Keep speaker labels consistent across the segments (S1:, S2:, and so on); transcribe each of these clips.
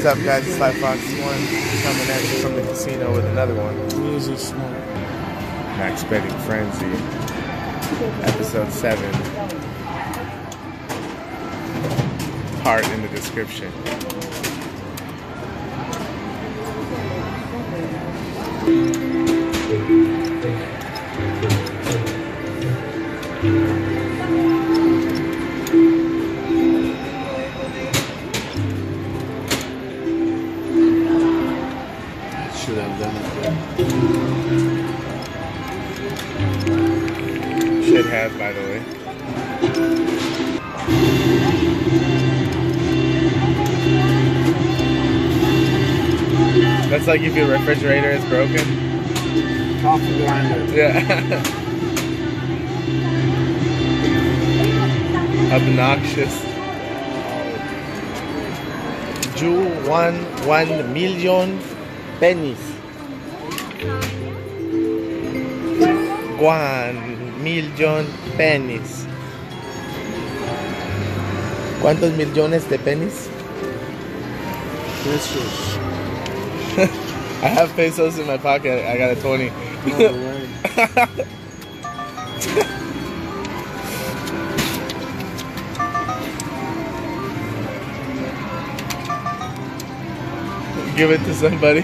S1: What's up, guys? It's Sly Fox One coming at you from the casino with another one.
S2: Smoke.
S1: Max Betting Frenzy, episode seven. Part in the description.
S2: Should
S1: Should have, by the way. That's like if your refrigerator is broken.
S2: Coffee grinder.
S1: Yeah. Obnoxious. You won one million pennies. One million pennies. ¿Cuántos millones de pennies?
S2: Precious.
S1: I have pesos in my pocket. I got a 20. Give it to somebody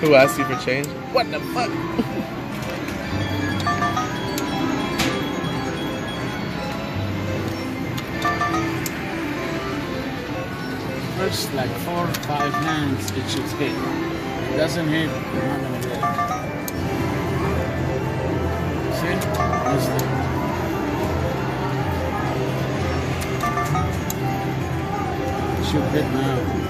S1: who asks you for change. What the fuck?
S2: First, like four or five hands, it should hit. If it doesn't hit, you're not gonna get it. See? That's the- Should hit now.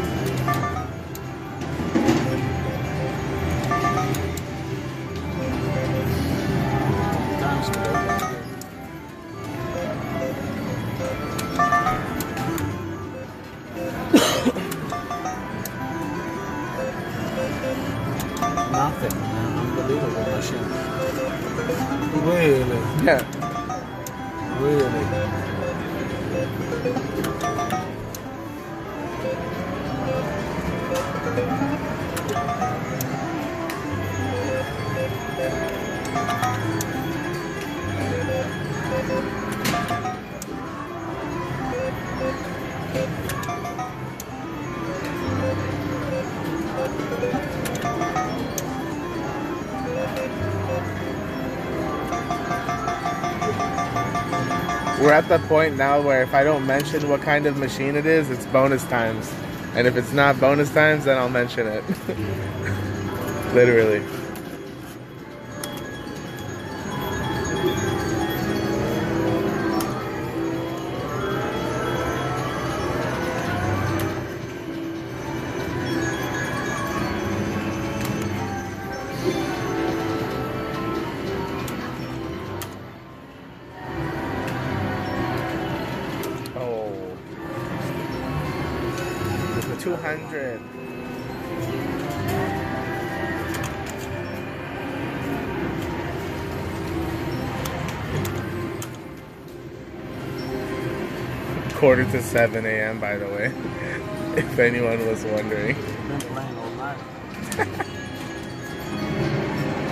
S1: Thank
S2: you.
S1: We're at the point now where if I don't mention what kind of machine it is, it's bonus times. And if it's not bonus times, then I'll mention it. Literally. Quarter to 7 a.m., by the way, if anyone was wondering.
S2: Been playing all night.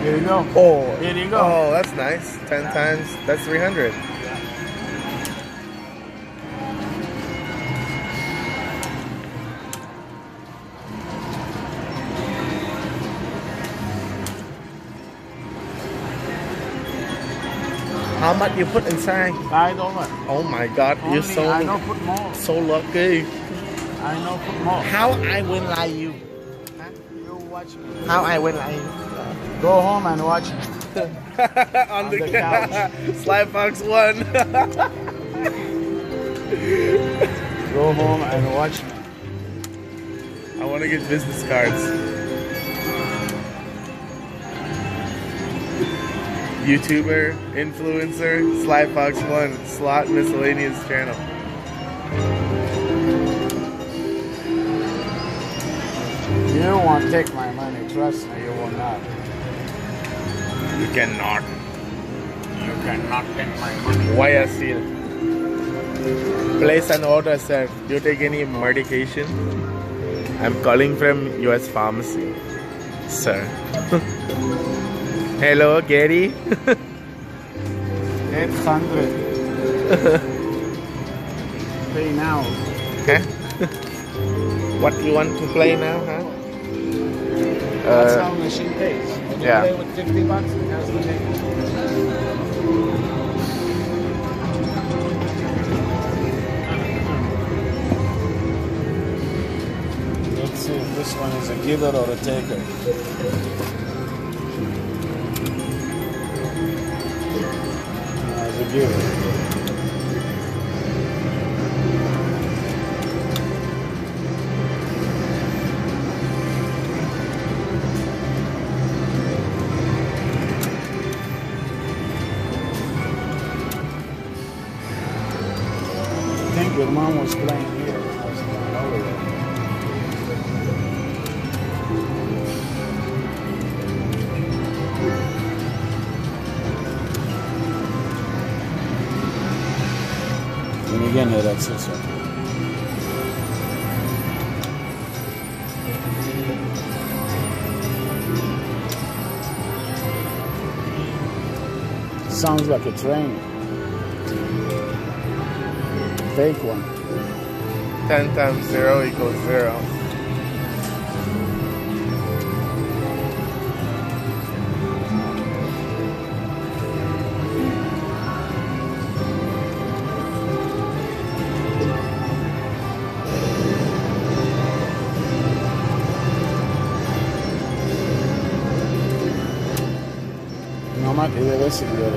S2: Here you go.
S1: Oh,
S2: Here you go.
S1: Oh, that's nice. 10 times, that's 300. Much you put inside?
S2: I don't know.
S1: Oh my god,
S2: Only
S1: you're so
S2: I know put more.
S1: so lucky.
S2: I know put more.
S1: How I will lie you?
S2: You watch me.
S1: How I will lie you?
S2: Go home and watch.
S1: On,
S2: On
S1: the,
S2: the
S1: couch.
S2: couch.
S1: Sly Fox one.
S2: Go home and watch.
S1: I want to get business cards. YouTuber, influencer, Sly Fox One, slot miscellaneous channel.
S2: You don't want to take my money. Trust me, you will not.
S1: You cannot.
S2: You cannot take my money.
S1: Why I seal? Place an order, sir. Do you take any medication? I'm calling from US Pharmacy, sir. Hello, Gary.
S2: 800. Pay now.
S1: Okay. what do you want to play now, huh?
S2: That's
S1: Uh,
S2: how machine pays. When you
S1: yeah.
S2: play with 50 bucks, it has the name. Let's see if this one is a giver or a taker. That's it. sir. Sounds like a train. Fake one.
S1: 10 times 0 equals 0.
S2: Y debe seguir.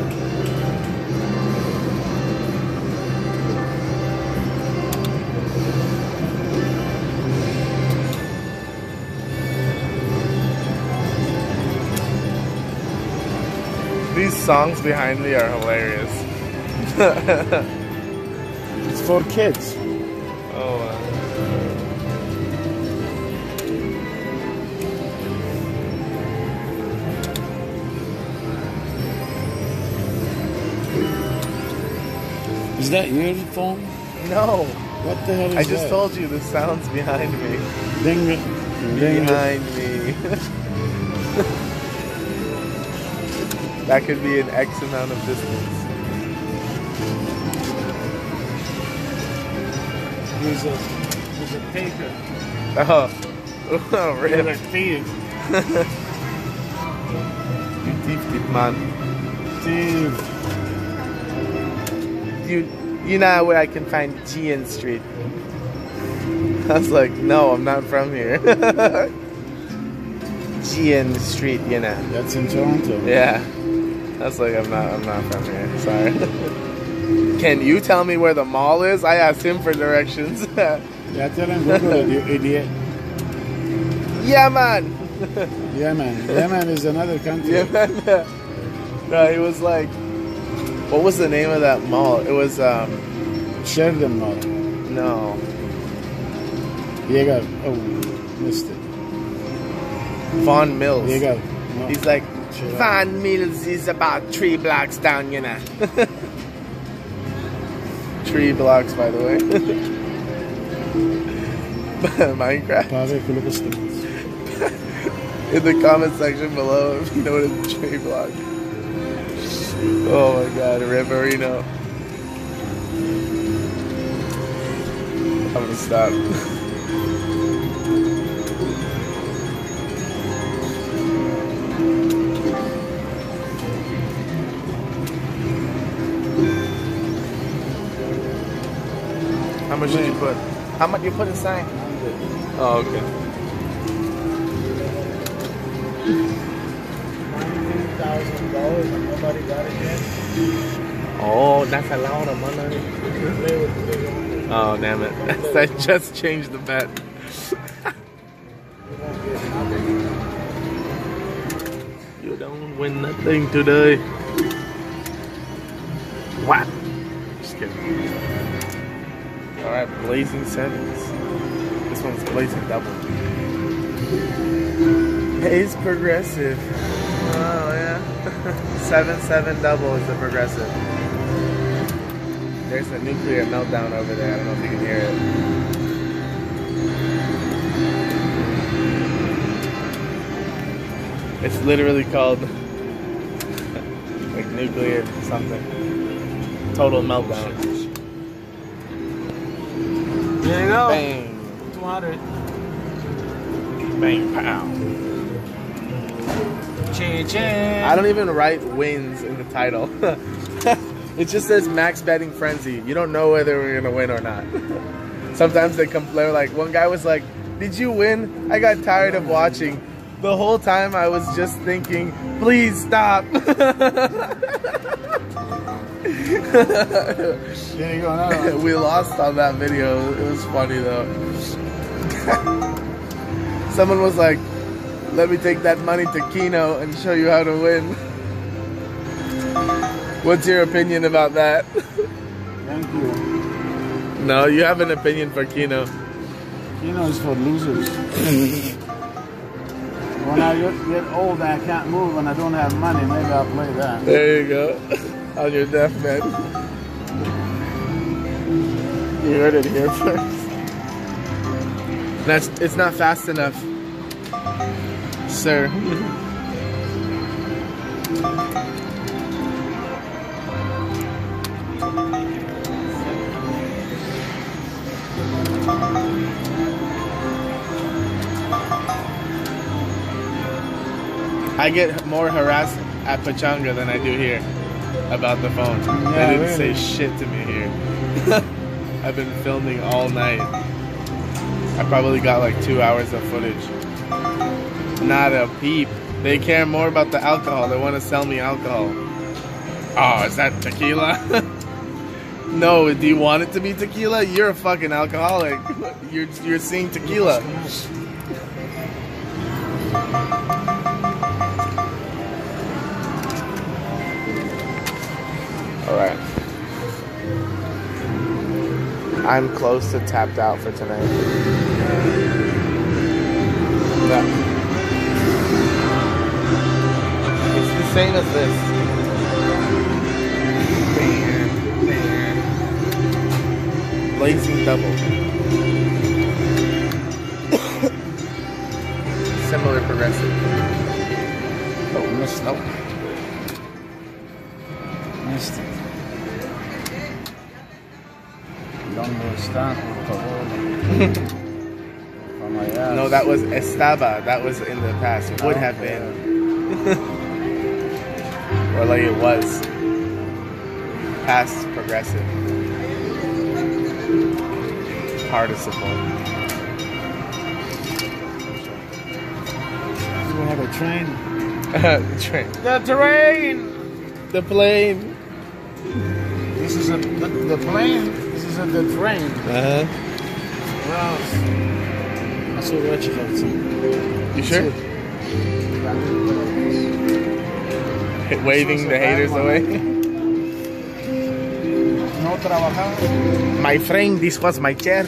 S1: These songs behind me are hilarious.
S2: It's for kids. Is that your phone?
S1: No,
S2: What the hell is that?
S1: I just
S2: that?
S1: told you the sounds behind me.
S2: Ding, ding.
S1: Behind me. that could be an X amount of distance.
S2: He's a, he's a taker.
S1: Oh, oh
S2: You're a
S1: rip.
S2: thief.
S1: You thief, thief, man.
S2: Thief.
S1: You, you know where I can find Gian Street. I was like, no, I'm not from here. Gian Street, you know.
S2: That's in Toronto.
S1: Yeah. I was like, I'm not, I'm not from here. Sorry. Can you tell me where the mall is? I asked him for directions.
S2: Yeah, tell him Google it, you idiot.
S1: yeah, man.
S2: Yemen. Yemen is another country.
S1: Yeah, man. no, he was like, what was the name of that mall? It was, um,
S2: Sheridan Mall.
S1: no.
S2: Got, oh, missed it.
S1: Vaughan Mills.
S2: Got, no.
S1: He's like. Vaughan Mills is about three blocks down, you know. three blocks, by the way. Minecraft. In the comment section below if you know what a tree block. Oh my god, a Riverino. I'm gonna stop. How much did you put? How much you put inside? Oh, okay. Oh, that's a lot of money. Oh, damn it. that just changed the bet.
S2: You
S1: don't win nothing today. What? Just kidding. Alright, blazing sevens. This one's blazing double. It's progressive. Oh, yeah. 7 7 double is the progressive. There's a nuclear meltdown over there. I don't know if you can hear it. It's literally called like nuclear something. Total meltdown.
S2: There you go.
S1: Bang.
S2: 200.
S1: Bang pow. I don't even write wins in the title. it just says max betting frenzy. You don't know whether we're gonna win or not. Sometimes they come they're like one guy was like, Did you win? I got tired of watching. The whole time I was just thinking, please stop. We lost on that video. It was funny though. Someone was like, let me take that money to Keno and show you how to win. What's your opinion about that?
S2: Thank you.
S1: No, you have an opinion for Keno.
S2: You is for losers. when I get, get old and I can't move and I don't have money, maybe I'll play that.
S1: There you go. On your deathbed. You heard it here first. That's it's not fast enough. Sir. I get more harassed at Pechanga than I do here about the phone.
S2: Yeah,
S1: they didn't
S2: really?
S1: say shit to me here. I've been filming all night. I probably got like two hours of footage. Not a peep. They care more about the alcohol. They want to sell me alcohol. Oh, is that tequila? no, do you want it to be tequila? You're a fucking alcoholic. You're you're seeing tequila. All right. I'm close to tapped out for tonight. No. Same as this. Blazing double. Similar progressive.
S2: Oh, missed Nope. Missed it. ¿Dónde está, por favor? From my ass.
S1: No, that was estaba. That was in the past. Would have been. or like it was. Past progressive. Participle.
S2: We have a train.
S1: the train.
S2: The train!
S1: The plane.
S2: This is a, the, the plane. This is a, the train.
S1: Uh
S2: Where else? I saw Richard have some.
S1: huh. You sure? Waving the haters away.
S2: No trabajar.
S1: My friend, this was my chair.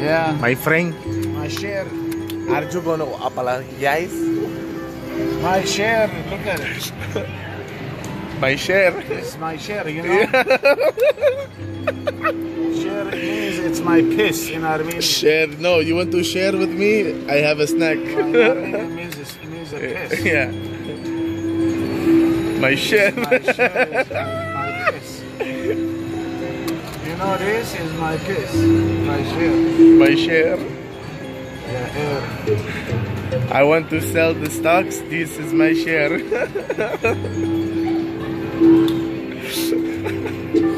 S2: Yeah,
S1: My friend.
S2: my chair.
S1: Are you gonna apologize?
S2: My chair, Look at it.
S1: My share.
S2: It's my share, you know? share means it's my piss in Armenian.
S1: Share. No, you want to share with me? I have a snack.
S2: In Armenian means, it means a piss.
S1: yeah. My share.
S2: My share is my piss. You know this is my piss. My share.
S1: My share.
S2: Yeah.
S1: I want to sell the stocks. This is my share.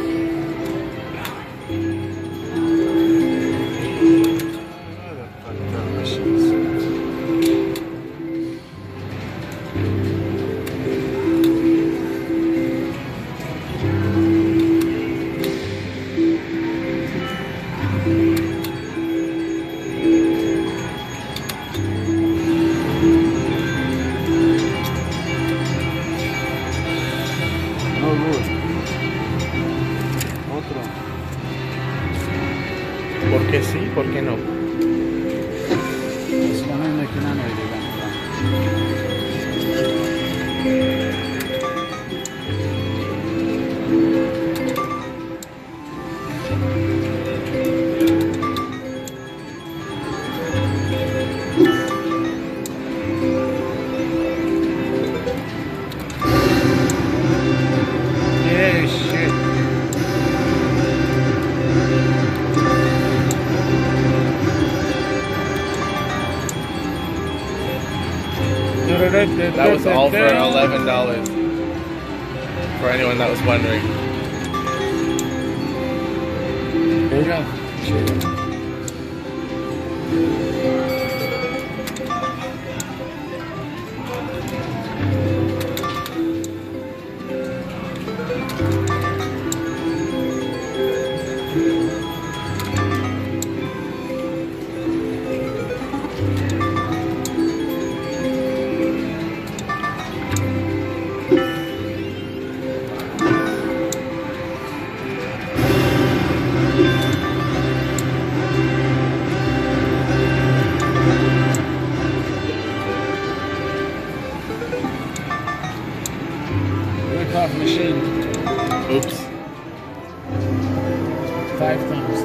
S1: all for eleven dollars. For anyone that was wondering.
S2: There you go.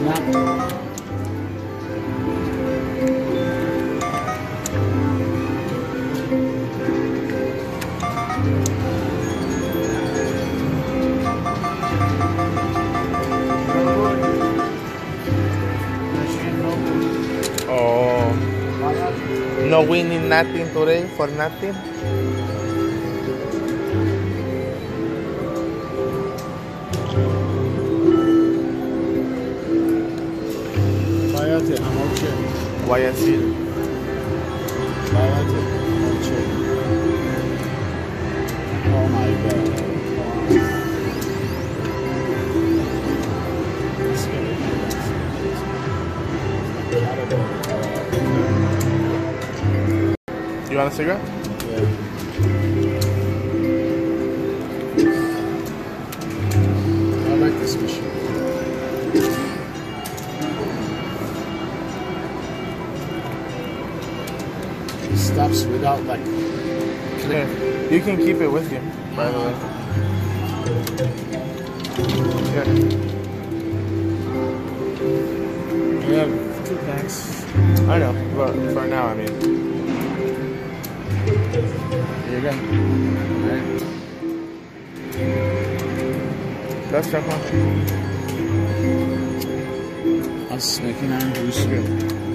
S2: Not.
S1: Oh. No winning nothing today for nothing.
S2: Fíjate, anoche. Oh my god.
S1: You want a cigarette?
S2: Stops without like
S1: Yeah. You can keep it with you, by the way. Yeah.
S2: you have two packs.
S1: I know, but for now, I mean.
S2: Here you go. Alright.
S1: That's stuff
S2: Us making an juice.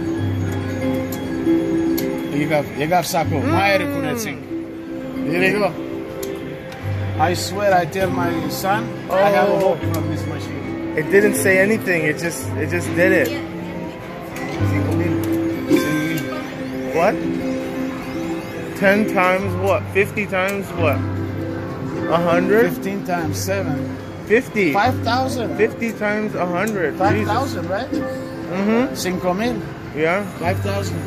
S2: Llegav, llegav sako, mayre kunetsing. Here you go. I swear I tell my son, I have a
S1: Oh.
S2: hope from this machine.
S1: It didn't say anything. It just, it just did it. What? Ten times what? Fifty times what? A hundred?
S2: 15 times 7.
S1: Fifty.
S2: 5,000.
S1: Fifty times a hundred.
S2: 5,000, right?
S1: Mm-hmm.
S2: 5 mil.
S1: Yeah.
S2: 5,000.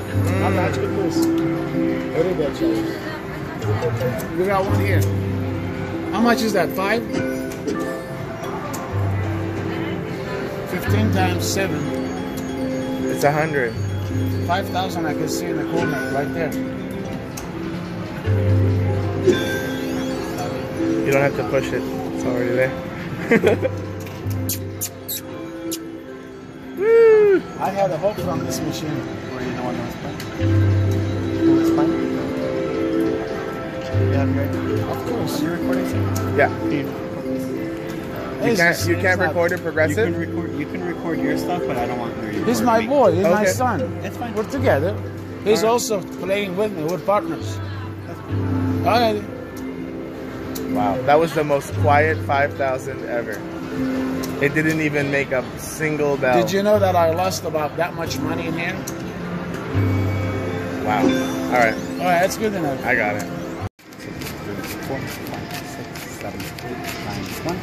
S2: How much it is? What is that, Charlie? We got one here. How much is that? 5? 15 times 7.
S1: It's a hundred.
S2: 5,000 I can see in the corner right there.
S1: You don't have to push it. It's already there.
S2: I had a hope from this machine.
S3: Were you the one that was playing? Who was playing? Yeah, right.
S2: Of course.
S3: You're recording something?
S1: Yeah.
S3: You?
S1: You can't. You can't
S2: not-
S1: record it
S3: You can
S1: progressive.
S3: record. You can record your stuff, but I don't want you to
S2: He's my
S3: me.
S2: boy. He's my son.
S3: It's fine.
S2: We're together. He's
S1: Alright.
S2: also playing with me. We're partners. All right.
S1: Wow. That was the most quiet five thousand ever. It didn't even make a single bell.
S2: Did you know that I lost about that much money in here?
S1: Wow. All right.
S2: All right, that's good enough.
S1: I got it.
S3: Four, five, six, seven, eight, nine, one.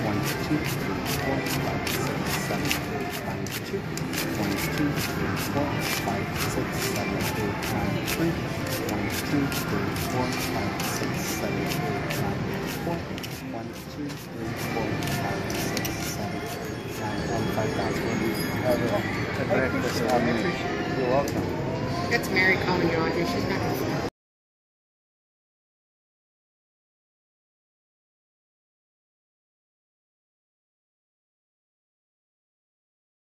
S3: One, two, three, four, five, six, seven, eight, nine, two. One, two, three, four, five, six, seven, eight, nine, three. One, two, three, four, five, six, seven, eight, nine, four. One, two, three, four, nine, one. Five thousand.
S1: You're welcome.
S4: That's Mary calling you on here. She's not.